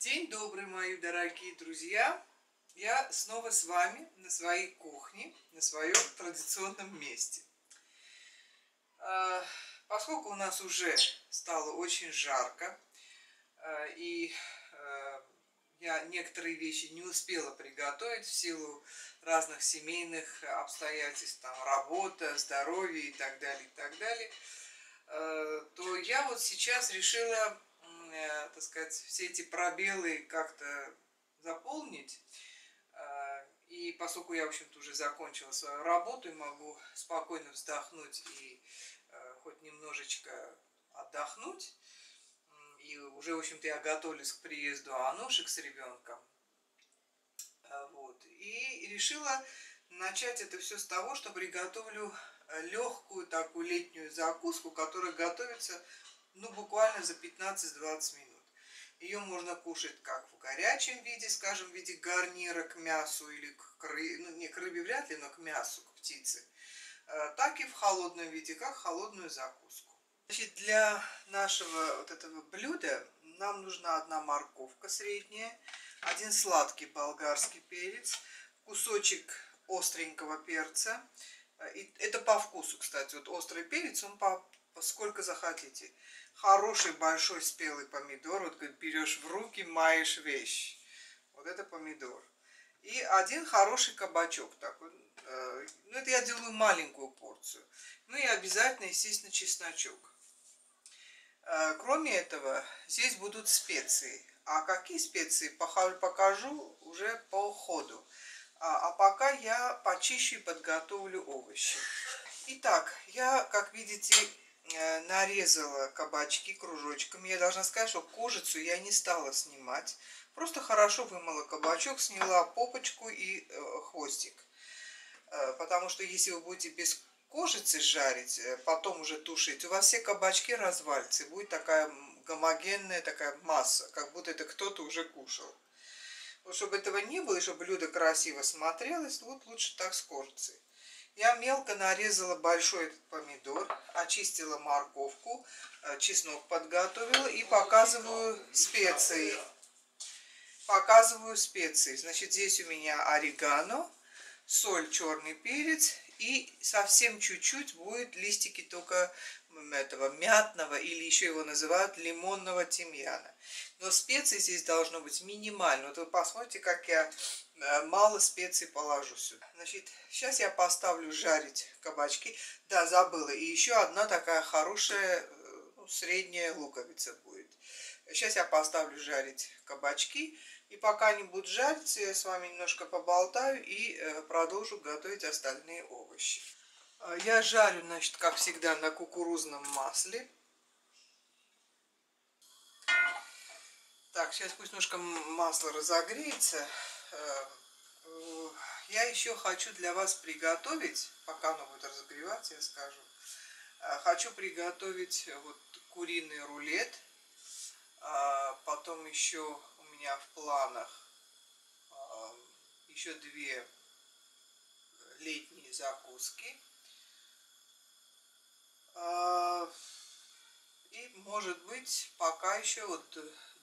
День добрый, мои дорогие друзья! Я снова с вами на своей кухне, на своем традиционном месте. А, поскольку у нас уже стало очень жарко, а, и а, я некоторые вещи не успела приготовить в силу разных семейных обстоятельств, там, работа, здоровье и так далее, и так далее, то я вот сейчас решила Э, так сказать, все эти пробелы как-то заполнить. Э, и поскольку я, в общем-то, уже закончила свою работу и могу спокойно вздохнуть и э, хоть немножечко отдохнуть, и уже, в общем-то, я готовлюсь к приезду Анушек с ребенком, вот, и решила начать это все с того, что приготовлю легкую такую летнюю закуску, которая готовится ну, буквально за 15-20 минут. Ее можно кушать как в горячем виде, скажем, в виде гарнира к мясу или к рыбе, ну, не к рыбе вряд ли, но к мясу, к птице, э, так и в холодном виде, как холодную закуску. Значит, для нашего вот этого блюда нам нужна одна морковка средняя, один сладкий болгарский перец, кусочек остренького перца. Э, и это по вкусу, кстати. Вот острый перец, он по, сколько захотите хороший большой спелый помидор, вот берешь в руки, маешь вещь. Вот это помидор. И один хороший кабачок такой. Э, ну, это я делаю маленькую порцию. Ну и обязательно, естественно, чесночок. Э, кроме этого, здесь будут специи. А какие специи, покажу уже по ходу. А, а пока я почищу и подготовлю овощи. Итак, я, как видите, нарезала кабачки кружочками. Я должна сказать, что кожицу я не стала снимать. Просто хорошо вымыла кабачок, сняла попочку и э, хвостик. Э, потому что если вы будете без кожицы жарить, э, потом уже тушить, у вас все кабачки развалится. будет такая гомогенная такая масса, как будто это кто-то уже кушал. Вот чтобы этого не было, и чтобы блюдо красиво смотрелось, вот лучше так с кожицей. Я мелко нарезала большой этот помидор, очистила морковку, э, чеснок подготовила и показываю специи. Показываю специи. Значит, здесь у меня орегано, соль, черный перец и совсем чуть-чуть будет листики только этого мятного или еще его называют лимонного тимьяна. Но специй здесь должно быть минимально. Вот вы посмотрите, как я Э, мало специй положу сюда. Значит, сейчас я поставлю жарить кабачки. Да, забыла. И еще одна такая хорошая, э, ну, средняя луковица будет. Сейчас я поставлю жарить кабачки. И пока они будут жариться, я с вами немножко поболтаю и э, продолжу готовить остальные овощи. Я жарю, значит, как всегда, на кукурузном масле. Так, сейчас пусть немножко масло разогреется. Э, я еще хочу для вас приготовить, пока оно будет разогреваться, я скажу, э, хочу приготовить вот куриный рулет, а потом еще у меня в планах э, еще две летние закуски. И, может быть, пока еще вот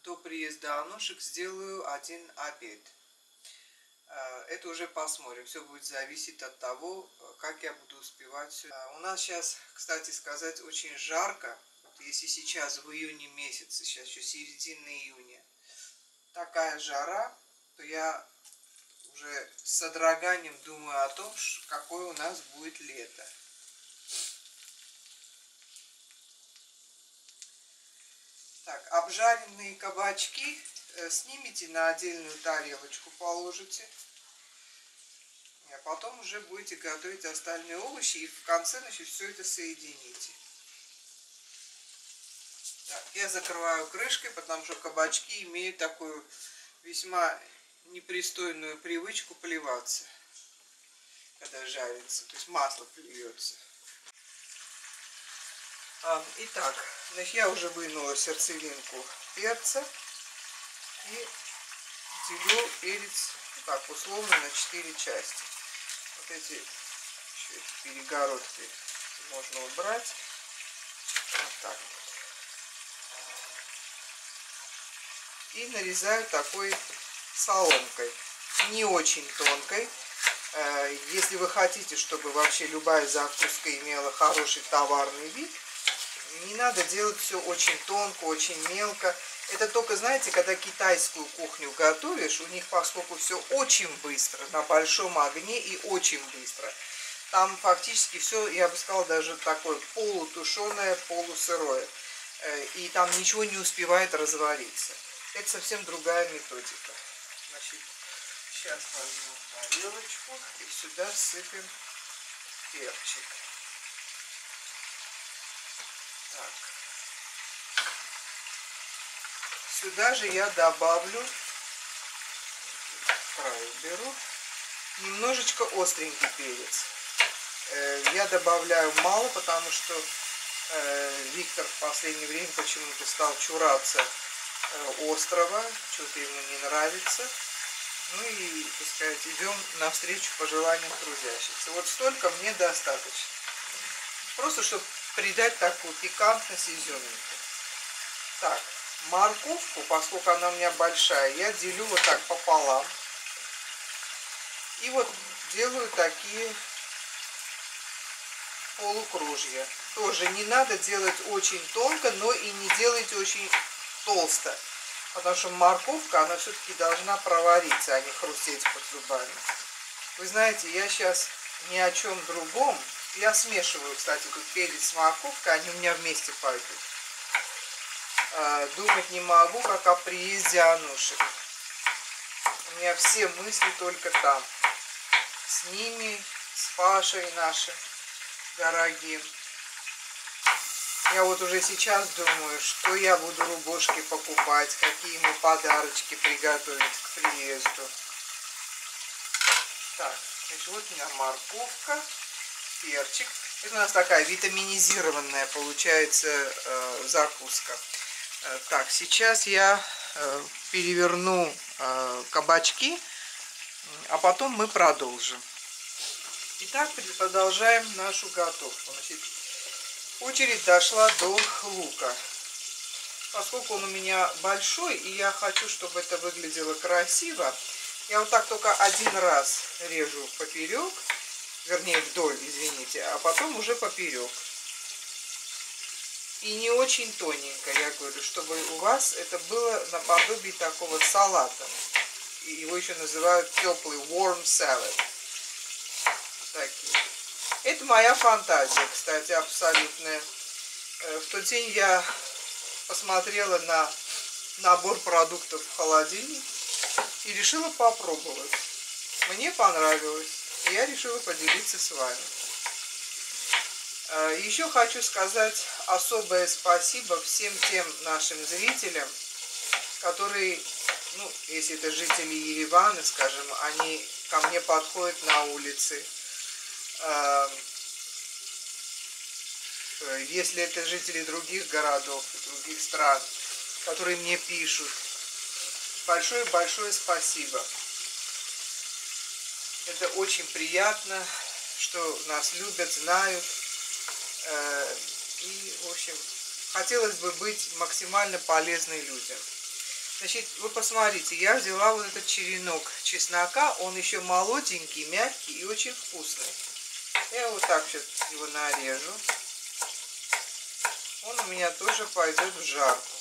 до приезда Анушек сделаю один обед. Э, это уже посмотрим. Все будет зависеть от того, как я буду успевать. Э, у нас сейчас, кстати сказать, очень жарко. Вот если сейчас в июне месяце, сейчас еще середина июня, такая жара, то я уже с содроганием думаю о том, какое у нас будет лето. Так, обжаренные кабачки Э, снимите на отдельную тарелочку, положите. А потом уже будете готовить остальные овощи и в конце, значит, все это соедините. Так, я закрываю крышкой, потому что кабачки имеют такую весьма непристойную привычку плеваться, когда жарится. То есть масло плюется. Итак, значит, я уже вынула сердцевинку перца и делю перец так условно на 4 части. Вот эти, эти перегородки можно убрать. Вот так вот. и нарезаю такой соломкой. Не очень тонкой. Э, если вы хотите, чтобы вообще любая закуска имела хороший товарный вид, не надо делать все очень тонко, очень мелко. Это только, знаете, когда китайскую кухню готовишь, у них, поскольку все очень быстро, на большом огне и очень быстро, там фактически все, я бы сказала, даже такое полутушеное, полусырое. Э, и там ничего не успевает развариться. Это совсем другая методика. Значит, сейчас возьму тарелочку и сюда сыпем перчик. Так. Сюда же я добавлю, краю беру, немножечко остренький перец. Э, я добавляю мало, потому что э, Виктор в последнее время почему-то стал чураться э, острова, что-то ему не нравится. Ну и, так сказать, идем навстречу пожеланиям трудящихся. Вот столько мне достаточно. Просто, чтобы придать такую пикантность изюминку. Так, морковку, поскольку она у меня большая, я делю вот так пополам. И вот делаю такие полукружья. Тоже не надо делать очень тонко, но и не делайте очень толсто. Потому что морковка, она все-таки должна провариться, а не хрустеть под зубами. Вы знаете, я сейчас ни о чем другом. Я смешиваю, кстати, тут перец с морковкой, они у меня вместе пойдут. А, думать не могу, как о приезде Анушек. У меня все мысли только там. С ними, с Пашей нашим дорогим. Я вот уже сейчас думаю, что я буду рубашки покупать, какие ему подарочки приготовить к приезду. Так, значит, вот у меня морковка, перчик. Это у нас такая витаминизированная получается э, закуска. Э, так, сейчас я э, переверну э, кабачки, а потом мы продолжим. Итак, продолжаем нашу готовку. Значит, очередь дошла до лука. Поскольку он у меня большой, и я хочу, чтобы это выглядело красиво, я вот так только один раз режу поперек, вернее вдоль, извините, а потом уже поперек. И не очень тоненько, я говорю, чтобы у вас это было наподобие такого салата. Его еще называют теплый warm salad такие. Это моя фантазия, кстати, абсолютная. Э, в тот день я посмотрела на набор продуктов в холодильник и решила попробовать. Мне понравилось, я решила поделиться с вами. Э, Еще хочу сказать особое спасибо всем тем нашим зрителям, которые, ну, если это жители Еревана, скажем, они ко мне подходят на улице, э, если это жители других городов, других стран, которые мне пишут, большое-большое спасибо. Это очень приятно, что нас любят, знают. Э, и, в общем, хотелось бы быть максимально полезной людям. Значит, вы посмотрите, я взяла вот этот черенок чеснока, он еще молоденький, мягкий и очень вкусный. Я вот так сейчас его нарежу. Он у меня тоже пойдет в жарку.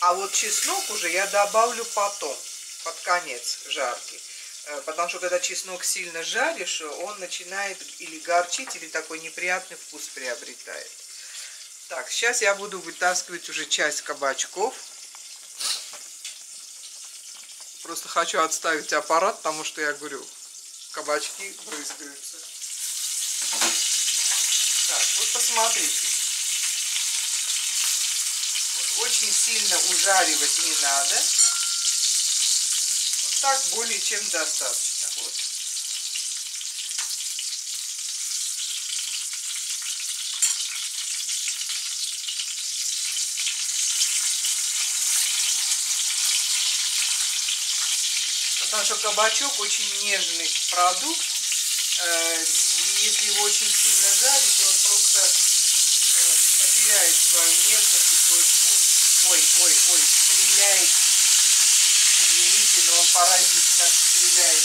А вот чеснок уже я добавлю потом, под конец жарки. Э, потому что когда чеснок сильно жаришь, он начинает или горчить, или такой неприятный вкус приобретает. Так, сейчас я буду вытаскивать уже часть кабачков. Просто хочу отставить аппарат, потому что я говорю, кабачки брызгаются. Так, вот посмотрите. Вот, очень сильно ужаривать не надо. Так более чем достаточно. Вот. потому что кабачок очень нежный продукт. Э, если его очень сильно жарить, он просто э, потеряет свою нежность и свой вкус. ой, ой, ой, стреляет. Извините, но он паразит так стреляет.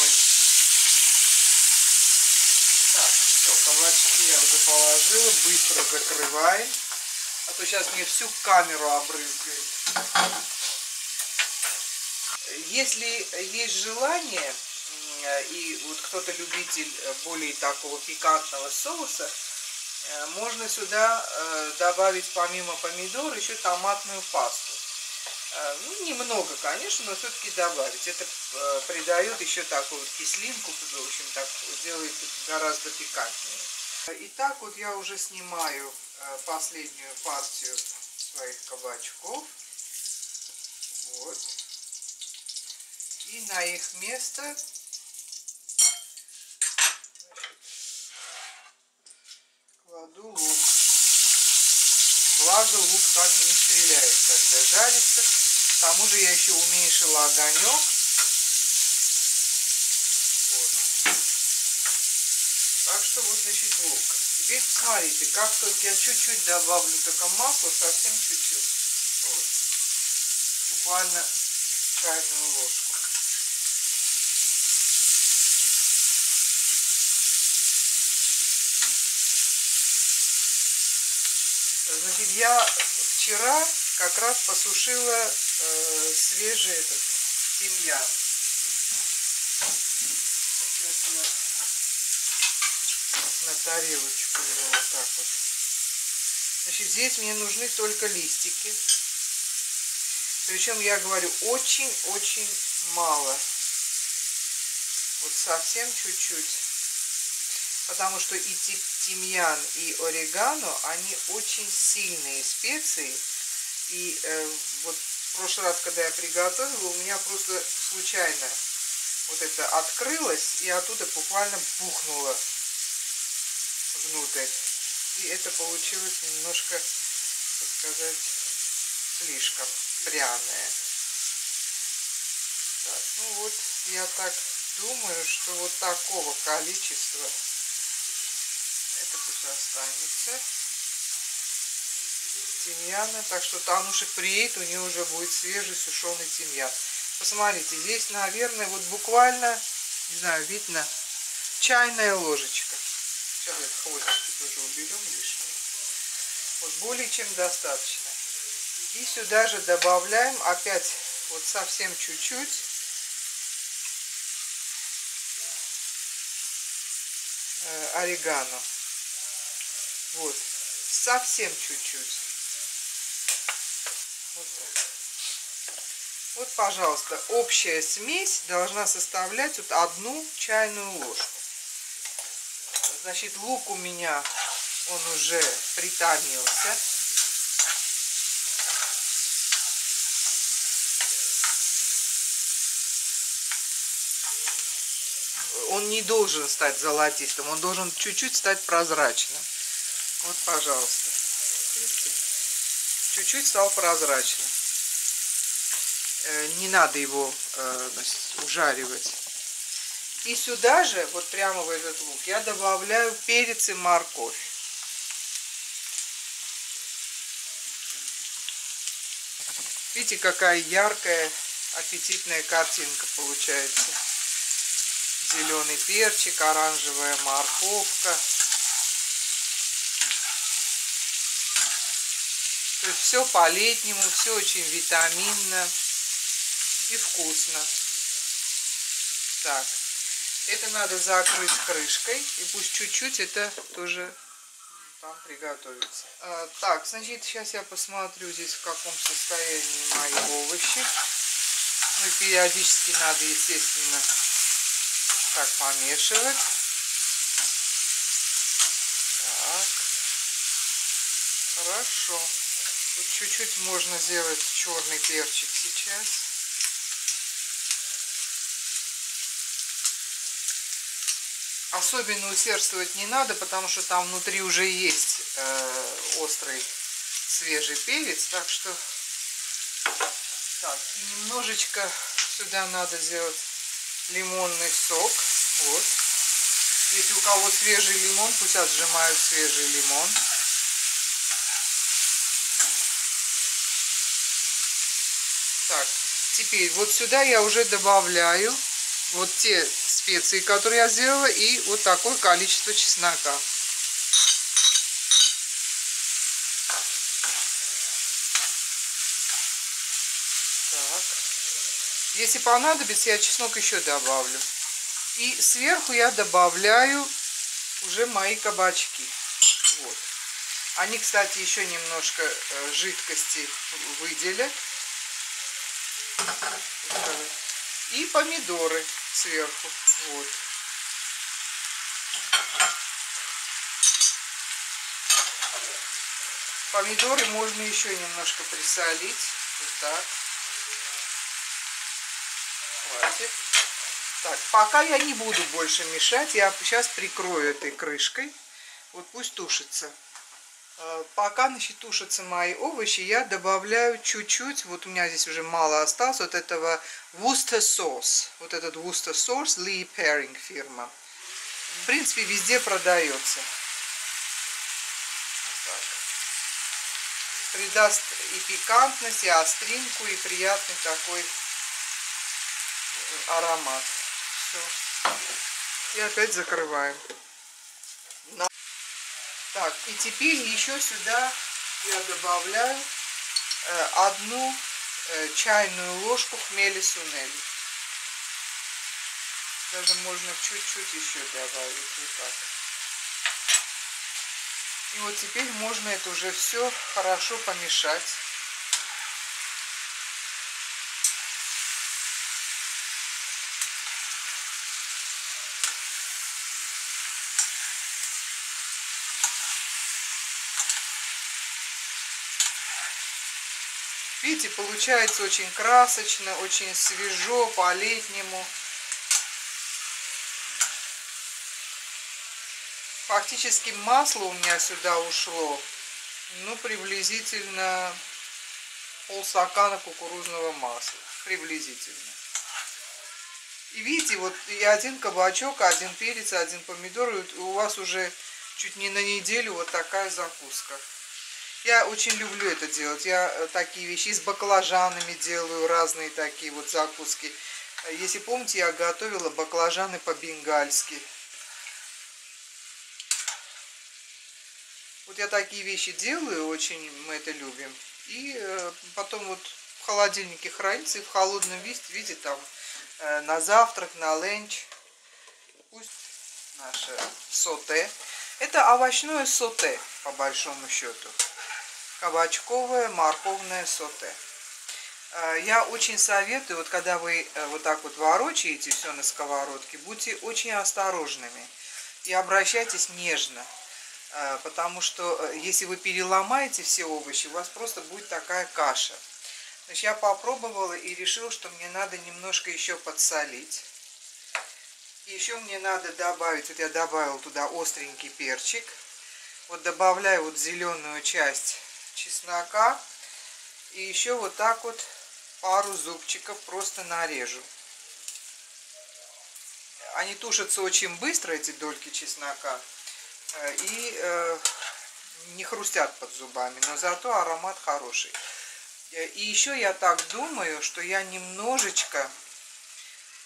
Ой. Так, все, кабачки я уже положила. Быстро закрываем. А то сейчас мне всю камеру обрызгает. Если есть желание, и вот кто-то любитель более такого пикантного соуса, э, можно сюда э, добавить помимо помидор еще томатную пасту. Э, ну, немного, конечно, но все-таки добавить. Это придает еще такую вот кислинку, в общем, так делает гораздо пикантнее. Итак, вот я уже снимаю последнюю партию своих кабачков. Вот. И на их место кладу лук. Благо лук так не стреляет, когда жарится. К тому же я еще уменьшила огонек. Вот. Так что вот, значит, лук. Теперь посмотрите, как только я чуть-чуть добавлю только масло, совсем чуть-чуть. Вот. Буквально чайную ложку. Значит, я вчера как раз посушила э, свежий этот тимьян. Сейчас я на тарелочку его вот так вот. Значит, здесь мне нужны только листики. Причем, я говорю, очень-очень мало. Вот совсем чуть-чуть потому что и тимьян, и орегано, они очень сильные специи. И э, вот в прошлый раз, когда я приготовила, у меня просто случайно вот это открылось, и оттуда буквально бухнуло внутрь. И это получилось немножко, так сказать, слишком пряное. Так, ну вот, я так думаю, что вот такого количества это пусть останется. Тимьяна. Так что Тануша приедет, у нее уже будет свежий сушеный тимьян. Посмотрите, здесь, наверное, вот буквально, не знаю, видно, чайная ложечка. Сейчас этот хвостик тоже уберем лишнее. Вот более чем достаточно. И сюда же добавляем опять вот совсем чуть-чуть э, орегано. Вот. Совсем чуть-чуть. Вот так. Вот, пожалуйста, общая смесь должна составлять вот одну чайную ложку. Значит, лук у меня, он уже притомился. Он не должен стать золотистым, он должен чуть-чуть стать прозрачным. Вот, пожалуйста. Чуть-чуть стал прозрачным. Э, не надо его э, значит, ужаривать. И сюда же, вот прямо в этот лук, я добавляю перец и морковь. Видите, какая яркая, аппетитная картинка получается. Зеленый перчик, оранжевая морковка. То есть все по-летнему, все очень витаминно и вкусно. Так, это надо закрыть крышкой, и пусть чуть-чуть это тоже там приготовится. А, так, значит, сейчас я посмотрю здесь в каком состоянии мои овощи. Ну периодически надо, естественно, так помешивать. Хорошо. Чуть-чуть можно сделать черный перчик сейчас. Особенно усердствовать не надо, потому что там внутри уже есть э, острый свежий перец. Так что так, немножечко сюда надо сделать лимонный сок. Вот. Если у кого свежий лимон, пусть отжимают свежий лимон. Так, теперь вот сюда я уже добавляю вот те специи, которые я сделала, и вот такое количество чеснока. Так. Если понадобится, я чеснок еще добавлю. И сверху я добавляю уже мои кабачки. Вот. Они, кстати, еще немножко э, жидкости выделят. И помидоры сверху. Вот. Помидоры можно еще немножко присолить. Вот так. Хватит. Так, пока я не буду больше мешать, я сейчас прикрою этой крышкой. Вот пусть тушится. А, пока, значит, тушатся мои овощи, я добавляю чуть-чуть, вот у меня здесь уже мало осталось, вот этого Worcester Sauce. Вот этот Worcester Sauce, Lee Paring фирма. В принципе, везде продается. Придаст и пикантность, и остринку, и приятный такой аромат. Все. И опять закрываем. Так, и теперь еще сюда я добавляю э, одну э, чайную ложку хмели сунели. Даже можно чуть-чуть еще добавить, вот так. И вот теперь можно это уже все хорошо помешать. Видите, получается очень красочно, очень свежо, по-летнему. Фактически масло у меня сюда ушло, ну, приблизительно полстакана кукурузного масла. Приблизительно. И видите, вот и один кабачок, один перец, один помидор, и у вас уже чуть не на неделю вот такая закуска. Я очень люблю это делать. Я э, такие вещи с баклажанами делаю, разные такие вот закуски. Если помните, я готовила баклажаны по-бенгальски. Вот я такие вещи делаю, очень мы это любим. И э, потом вот в холодильнике хранится и в холодном виде там э, на завтрак, на ленч. Пусть наше соте. Это овощное соте, по большому счету кабачковое морковное соте. Э, я очень советую, вот когда вы э, вот так вот ворочаете все на сковородке, будьте очень осторожными и обращайтесь нежно. Э, потому что если вы переломаете все овощи, у вас просто будет такая каша. Значит, я попробовала и решила, что мне надо немножко еще подсолить. Еще мне надо добавить, вот я добавила туда остренький перчик. Вот добавляю вот зеленую часть чеснока. И еще вот так вот пару зубчиков просто нарежу. Они тушатся очень быстро, эти дольки чеснока. Э, и э, не хрустят под зубами, но зато аромат хороший. Э, и еще я так думаю, что я немножечко...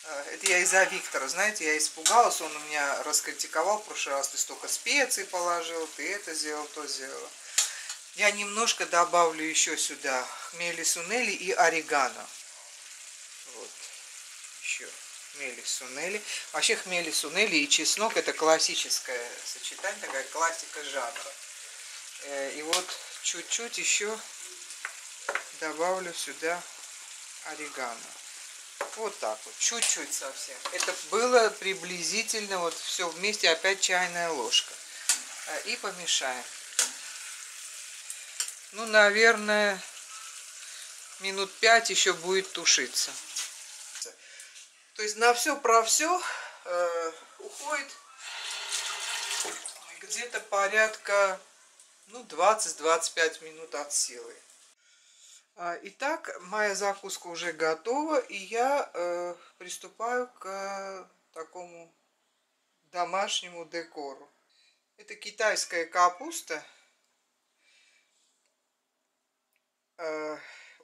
Э, это я из-за Виктора, знаете, я испугалась, он у меня раскритиковал в прошлый раз, ты столько специй положил, ты это сделал, то сделал. Я немножко добавлю еще сюда хмели сунели и орегано. Вот. Еще хмели сунели. Вообще хмели сунели и чеснок это классическое сочетание, такая классика жанра. Э, и вот чуть-чуть еще добавлю сюда орегано. Вот так вот, чуть-чуть совсем. Это было приблизительно вот все вместе, опять чайная ложка. Э, и помешаем ну, наверное, минут пять еще будет тушиться. То есть на все про все э, уходит где-то порядка ну, 20-25 минут от силы. А, итак, моя закуска уже готова, и я э, приступаю к такому домашнему декору. Это китайская капуста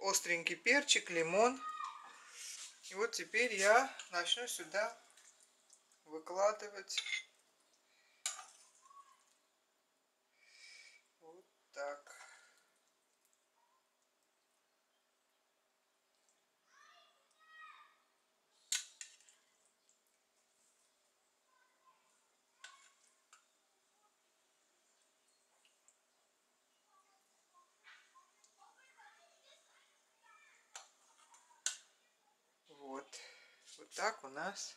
остренький перчик, лимон. И вот теперь я начну сюда выкладывать вот так. Вот. Вот так у нас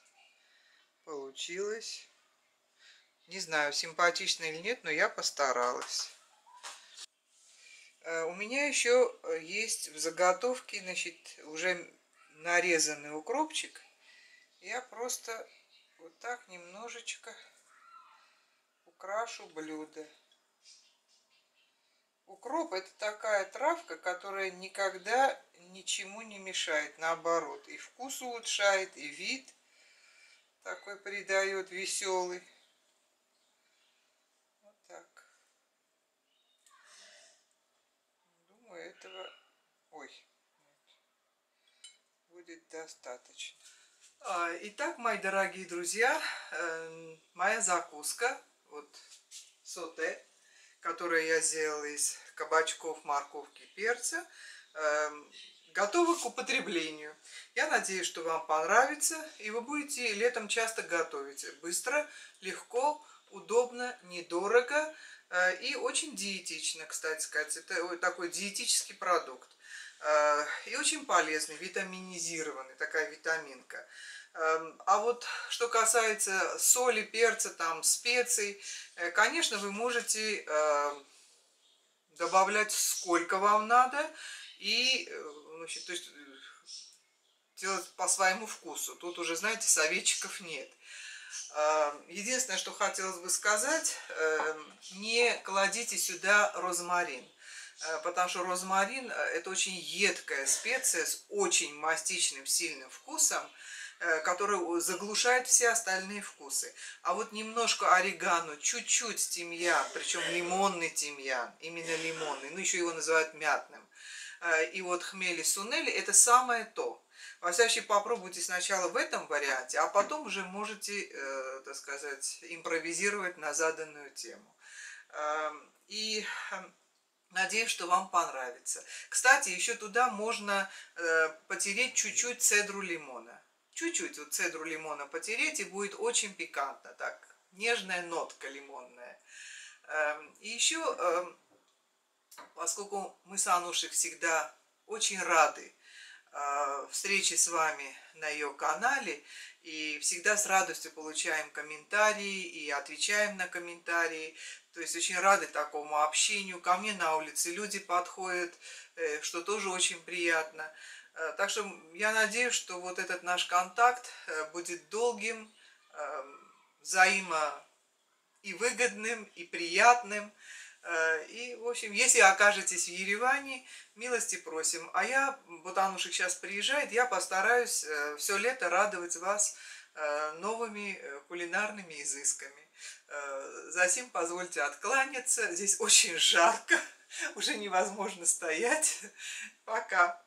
получилось. Не знаю, симпатично или нет, но я постаралась. Э, у меня еще э, есть в заготовке, значит, уже нарезанный укропчик. Я просто вот так немножечко украшу блюдо. Укроп это такая травка, которая никогда ничему не мешает. Наоборот, и вкус улучшает, и вид такой придает веселый. Вот так. Думаю, этого... Ой, будет достаточно. А, итак, мои дорогие друзья, эм, моя закуска, вот соте, которую я сделала из кабачков, морковки, перца, эм, готовы к употреблению. Я надеюсь, что вам понравится, и вы будете летом часто готовить. Быстро, легко, удобно, недорого э, и очень диетично, кстати сказать. Это такой диетический продукт. Э, и очень полезный, витаминизированный, такая витаминка. Эм, а вот что касается соли, перца, там, специй, э, конечно, вы можете добавлять сколько вам надо. И значит, то есть э, делать по своему вкусу. Тут уже, знаете, советчиков нет. А, единственное, что хотелось бы сказать, эм, не кладите сюда розмарин. Э, потому что розмарин э, – это очень едкая специя с очень мастичным, сильным вкусом, который заглушает все остальные вкусы. А вот немножко орегано, чуть-чуть тимьян, причем лимонный тимьян, именно лимонный, ну еще его называют мятным – Э, и вот хмели сунели, это самое то. Во всяком попробуйте сначала в этом варианте, а потом уже можете, э, так сказать, импровизировать на заданную тему. Эм, и эм, Надеюсь, что вам понравится. Кстати, еще туда можно э, потереть чуть-чуть цедру лимона. Чуть-чуть вот цедру лимона потереть, и будет очень пикантно. Так, нежная нотка лимонная. Эм, и еще поскольку мы с Анушей всегда очень рады э, встрече с вами на ее канале и всегда с радостью получаем комментарии и отвечаем на комментарии. То есть очень рады такому общению. Ко мне на улице люди подходят, э, что тоже очень приятно. Э, так что я надеюсь, что вот этот наш контакт э, будет долгим, э, взаимо и выгодным, и приятным. Э, и, в общем, если окажетесь в Ереване, милости просим. А я, Бутанушек сейчас приезжает, я постараюсь все лето радовать вас новыми кулинарными изысками. Затем позвольте откланяться. Здесь очень жарко, уже невозможно стоять. Пока.